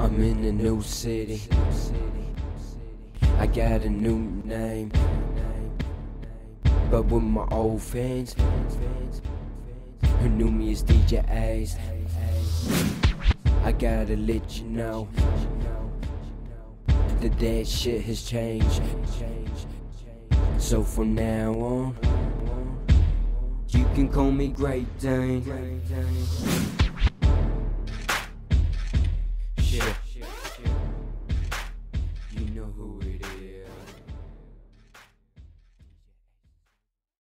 I'm in a new city. I got a new name. But with my old fans who knew me as DJ Ace. I gotta let you know that that shit has changed. So from now on, you can call me Great Dane. you know who it is.